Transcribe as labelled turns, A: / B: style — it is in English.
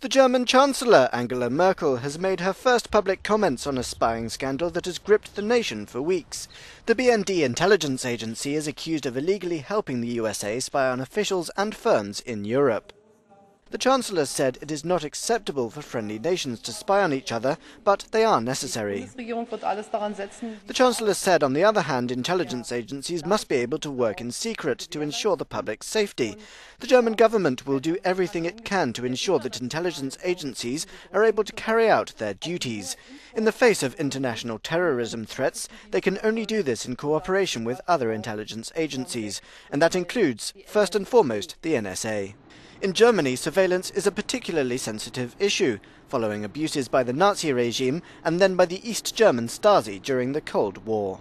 A: The German Chancellor, Angela Merkel, has made her first public comments on a spying scandal that has gripped the nation for weeks. The BND intelligence agency is accused of illegally helping the USA spy on officials and firms in Europe. The Chancellor said it is not acceptable for friendly nations to spy on each other, but they are necessary. The Chancellor said, on the other hand, intelligence agencies must be able to work in secret to ensure the public's safety. The German government will do everything it can to ensure that intelligence agencies are able to carry out their duties. In the face of international terrorism threats, they can only do this in cooperation with other intelligence agencies, and that includes, first and foremost, the NSA. In Germany, surveillance is a particularly sensitive issue, following abuses by the Nazi regime and then by the East German Stasi during the Cold War.